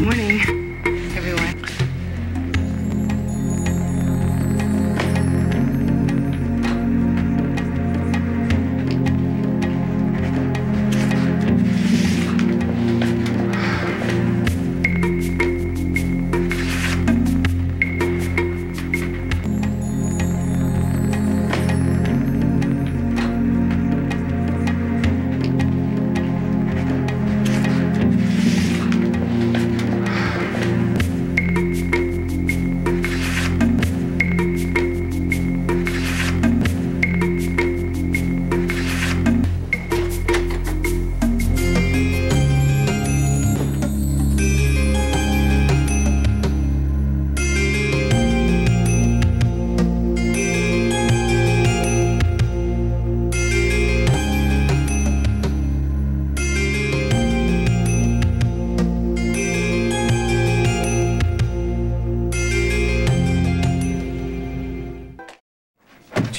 Morning,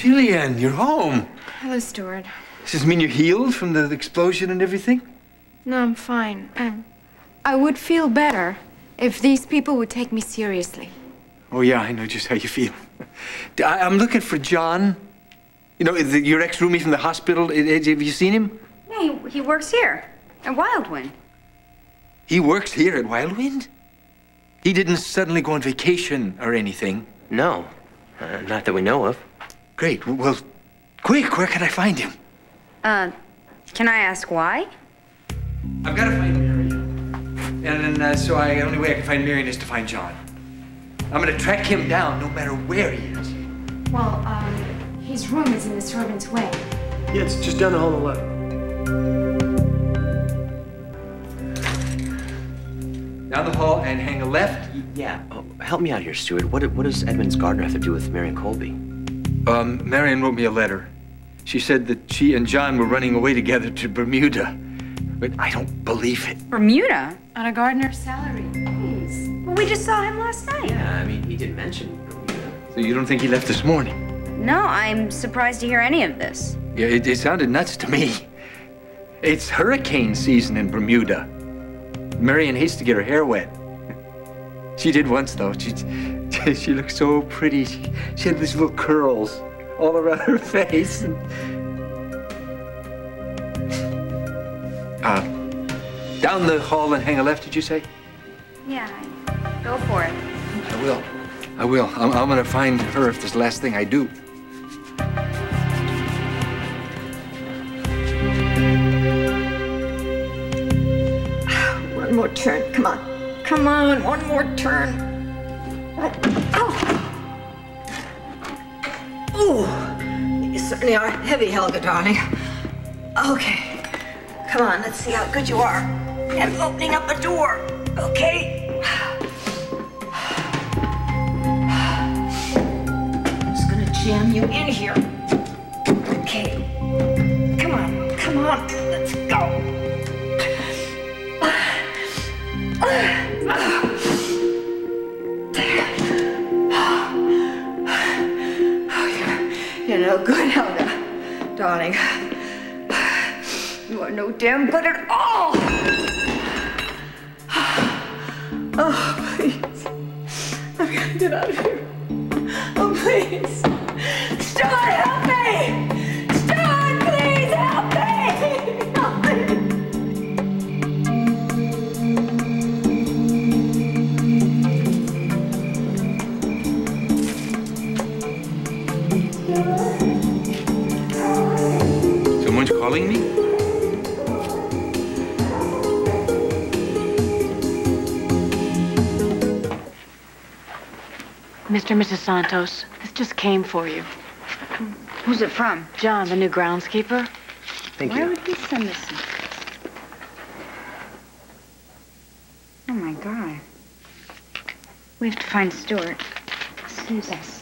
Jillian, you're home. Hello, Stuart. Does this mean you're healed from the explosion and everything? No, I'm fine. Um, I would feel better if these people would take me seriously. Oh, yeah, I know just how you feel. I, am looking for John. You know, the, your ex roomie from the hospital. Have you seen him? Yeah, he, he works here at Wildwind. He works here at Wildwind? He didn't suddenly go on vacation or anything. No, uh, not that we know of. Great. Well, quick, where can I find him? Uh, can I ask why? I've got to find Marian. And then, uh, so I, the only way I can find Marian is to find John. I'm going to track him down no matter where he is. Well, um, his room is in the servant's way. Yeah, it's just down the hall on the left. Down the hall and hang a left. Yeah. Oh, help me out here, Stuart. What, what does Edmunds Gardner have to do with Marian Colby? Um, Marian wrote me a letter. She said that she and John were running away together to Bermuda. But I don't believe it. Bermuda? On a gardener's salary. Please. Well, we just saw him last night. Yeah, I mean, he didn't mention Bermuda. So you don't think he left this morning? No, I'm surprised to hear any of this. Yeah, it, it sounded nuts to me. It's hurricane season in Bermuda. Marian hates to get her hair wet. She did once, though. She, she looked so pretty. She, she had these little curls all around her face. And... Uh, down the hall and hang a left, did you say? Yeah, go for it. I will. I will. I'm, I'm gonna find her if it's the last thing I do. One more turn. Come on. Come on. One more turn. Ooh. You certainly are heavy, Helga, darling. Okay. Come on, let's see how good you are at opening up a door. Okay? I'm just gonna jam you in here. Okay. Come on, come on. No good, Helga, darling. You are no damn good at all. Oh, please. I'm gonna get out of here. Oh, please. Stuart, help Mr. and Mrs. Santos, this just came for you. Who's it from? John, the new groundskeeper. Thank Why you. would he send this? Oh my god. We have to find Stuart. Excuse us.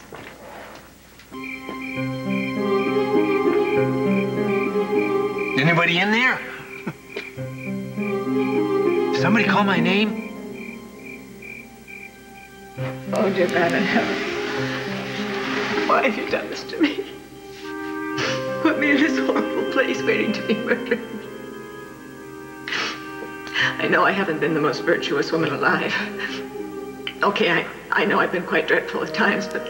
Anybody in there? Somebody call my name? Oh, dear God in heaven. Why have you done this to me? Put me in this horrible place waiting to be murdered. I know I haven't been the most virtuous woman alive. Okay, I, I know I've been quite dreadful at times, but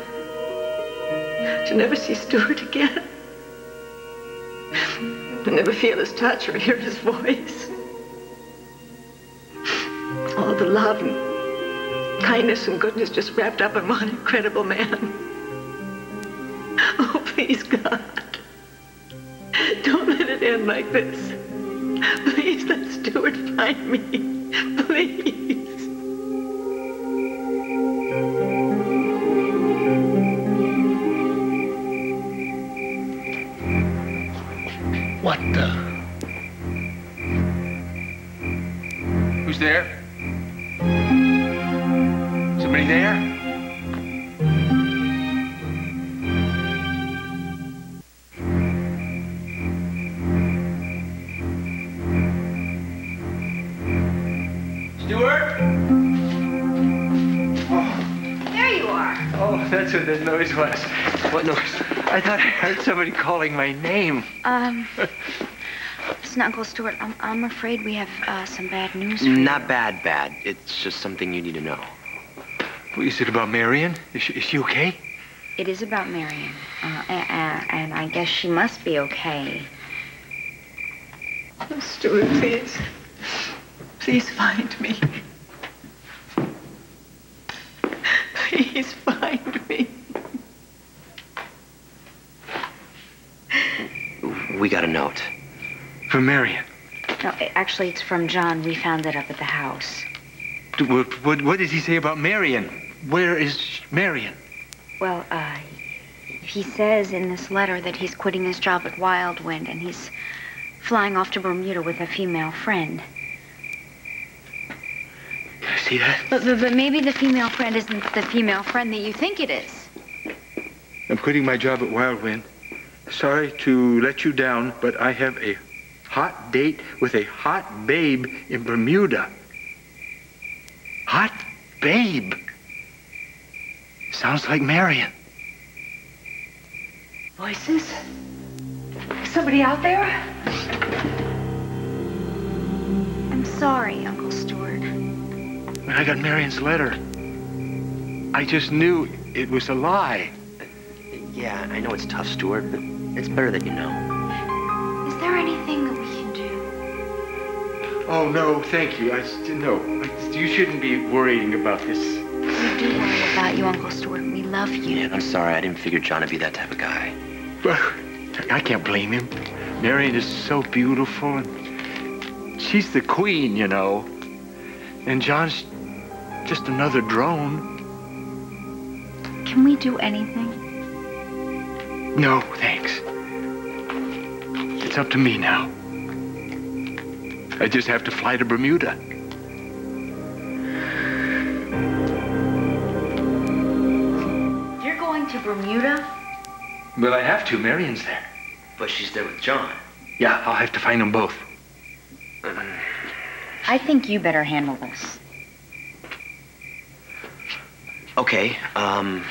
to never see Stuart again, to never feel his touch or hear his voice, all the love and kindness and goodness just wrapped up in one incredible man. Oh, please, God, don't let it end like this. Please let Stuart find me. Please. What the? What noise. What noise? I thought I heard somebody calling my name. Um, listen, Uncle Stuart, I'm, I'm afraid we have uh, some bad news for you. Not bad, bad. It's just something you need to know. What is it about Marian? Is she, is she okay? It is about Marian, uh, a- a- and I guess she must be okay. Stuart, please. Please find me. Please find me. We got a note. From Marian. No, actually, it's from John. We found it up at the house. What, what, what did he say about Marian? Where is Marian? Well, uh, he says in this letter that he's quitting his job at Wildwind and he's flying off to Bermuda with a female friend. Can I see that? But, but, but maybe the female friend isn't the female friend that you think it is. I'm quitting my job at Wildwind. Sorry to let you down, but I have a hot date with a hot babe in Bermuda. Hot babe? Sounds like Marian. Voices? Is Somebody out there? I'm sorry, Uncle Stuart. When I got Marian's letter, I just knew it was a lie. Yeah, I know it's tough, Stuart, but it's better that you know. Is there anything that we can do? Oh, no, thank you. I, no, I- you shouldn't be worrying about this. We do worry about you, Uncle Stuart. We love you. Yeah, I'm sorry. I didn't figure John would be that type of guy. But I can't blame him. Marian is so beautiful, and she's the queen, you know. And John's just another drone. Can we do anything? No, thanks. It's up to me now. I just have to fly to Bermuda. You're going to Bermuda? Well, I have to. Marian's there. But she's there with John. Yeah, I'll have to find them both. I think you better handle this. Okay, um,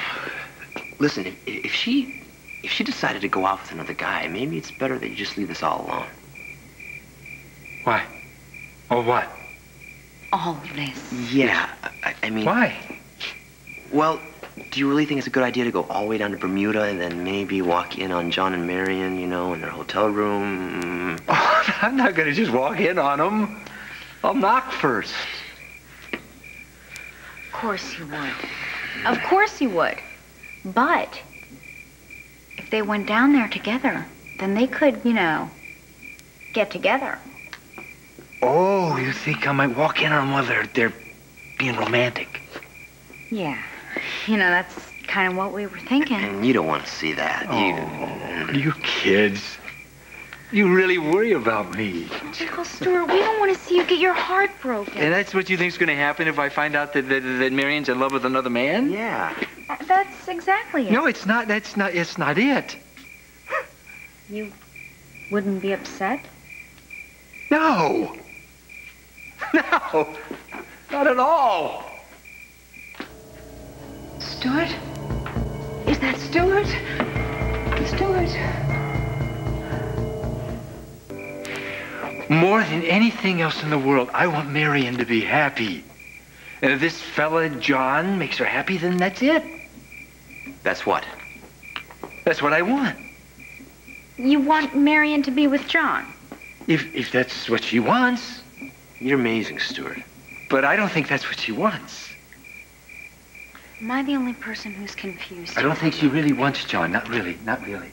listen, if, if she, if she decided to go out with another guy, maybe it's better that you just leave this all alone. Why? Oh, what? All of this. Yeah, I, I mean, Why? well, do you really think it's a good idea to go all the way down to Bermuda and then maybe walk in on John and Marian, you know, in their hotel room? Oh, I'm not going to just walk in on them. I'll knock first. Of course you would. Of course you would. But if they went down there together, then they could, you know, get together. Oh, you think I might walk in on them while they're, they're being romantic? Yeah. You know, that's kind of what we were thinking. And you don't want to see that. Oh, you kids. You really worry about me. Uncle Stuart, we don't want to see you get your heart broken. And that's what you think's going to happen if I find out that, that, that Marian's in love with another man? Yeah. Uh, that's exactly it. No, it's not. That's not. It's not it. You wouldn't be upset? No. No. Not at all. Stuart? Is that Stuart? Stuart? More than anything else in the world, I want Marian to be happy. And if this fella, John, makes her happy, then that's it. That's what? That's what I want. You want Marian to be with John? If, if that's what she wants. You're amazing, Stuart. But I don't think that's what she wants. Am I the only person who's confused? I don't think she really wants John. Not really. Not really.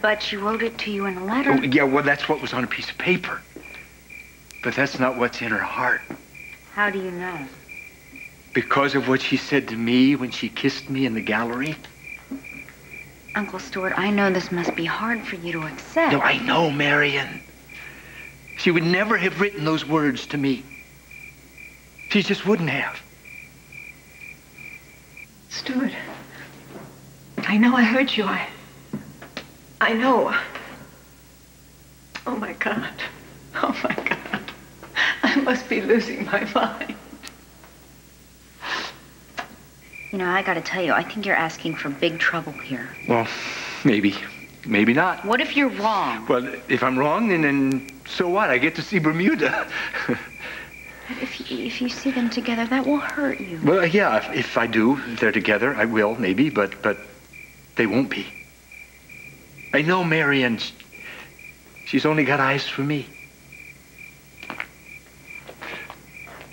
But she wrote it to you in a letter. Oh, yeah, well, that's what was on a piece of paper. But that's not what's in her heart. How do you know? Because of what she said to me when she kissed me in the gallery. Uncle Stuart, I know this must be hard for you to accept. No, I know, Marian. She would never have written those words to me. She just wouldn't have. Stuart, I know I hurt you. I. I know. Oh my God. Oh my God. I must be losing my mind. You know, I gotta tell you, I think you're asking for big trouble here. Well, maybe. Maybe not. What if you're wrong? Well, if I'm wrong, then, then so what? I get to see Bermuda. If you, if you see them together, that will hurt you. well, uh, yeah, if, if I do, if they're together, I will, maybe, but, but they won't be. I know Marian. She's only got eyes for me.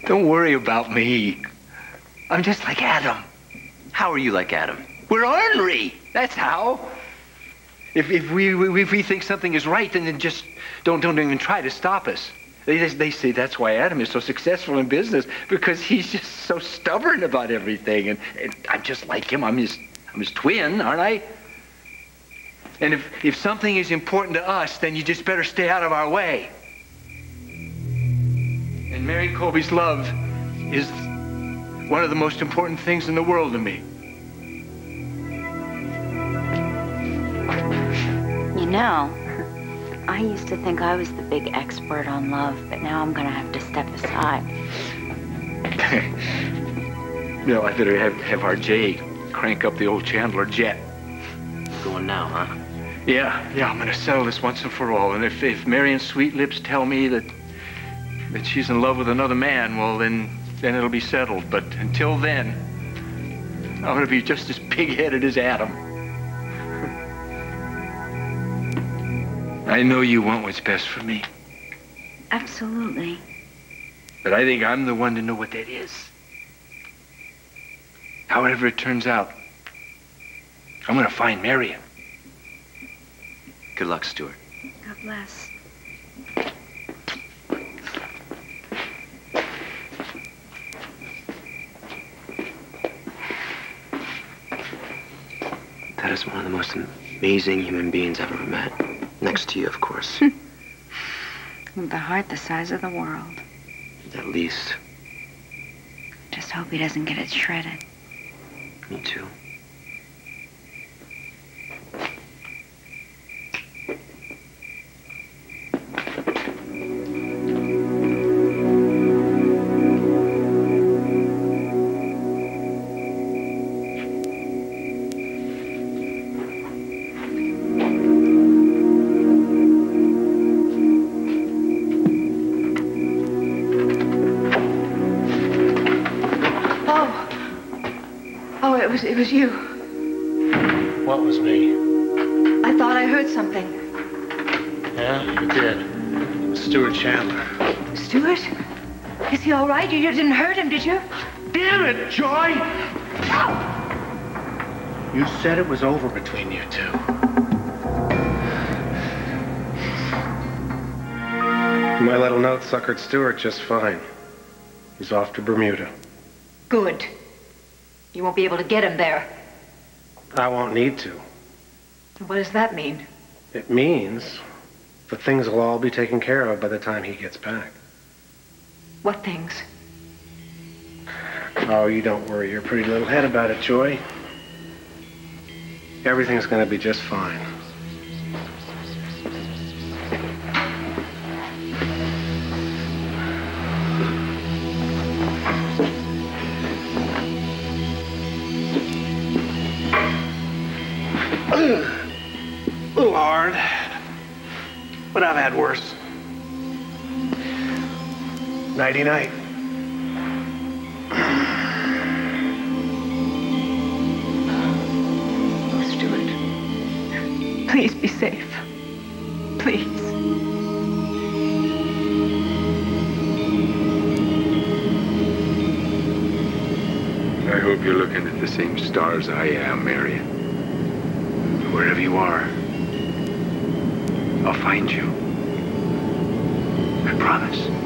Don't worry about me. I'm just like Adam. How are you like Adam? We're ornery. That's how. If, if, we, if we think something is right, then, just don't, don't even try to stop us. They, they, they say that's why Adam is so successful in business, because he's just so stubborn about everything. And, and I'm just like him. I'm his, I'm his twin, aren't I? And if, if something is important to us, then you just better stay out of our way. And Mary Colby's love is one of the most important things in the world to me. You know, I used to think I was the big expert on love, but now I'm gonna have to step aside. No, I better have, have our Jay crank up the old Chandler jet. Going now, huh? Yeah, yeah, I'm gonna settle this once and for all. And if, if Marian Sweet Lips tell me that that she's in love with another man, well then then it'll be settled. But until then, I'm gonna be just as pig-headed as Adam. I know you want what's best for me, Absolutely. but I think I'm the one to know what that is. However it turns out, I'm gonna find Marian. Good luck, Stuart. God bless. Is one of the most amazing human beings I've ever met. Next to you, of course. With a heart the size of the world. At least. Just hope he doesn't get it shredded. Me too. Was it was you. What was me? I thought I heard something. Yeah, you did. It was Stuart Chandler. Stuart? Is he all right? You, you didn't hurt him, did you? Damn it, Joy! You said it was over between you two. My little note suckered Stuart just fine. He's off to Bermuda. Good. You won't be able to get him there. I won't need to. What does that mean? It means that things will all be taken care of by the time he gets back. What things? Oh, you don't worry your pretty little head about it, Joy. Everything's gonna be just fine. Nighty night. Stuart, please be safe. Please. I hope you're looking at the same stars I am, Marian. Wherever you are, I'll find you. I promise.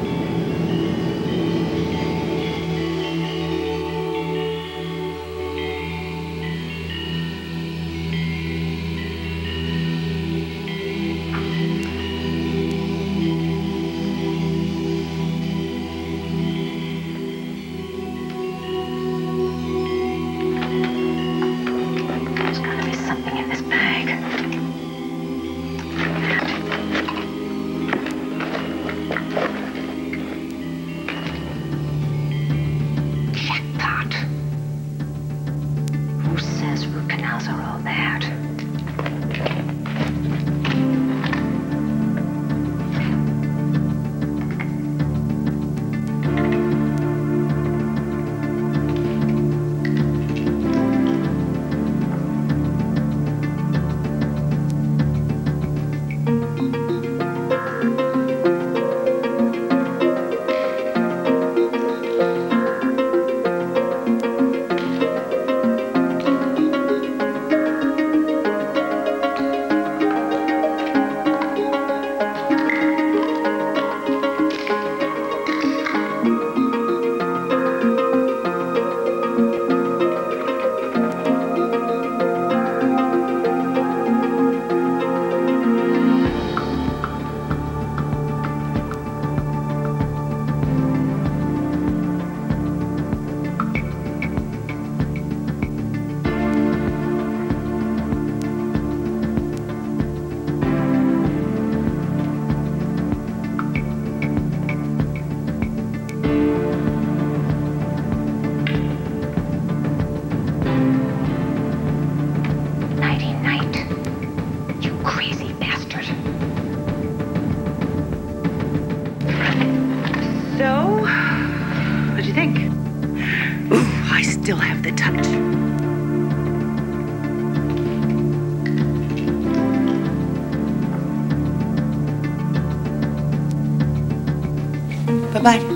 Calvario.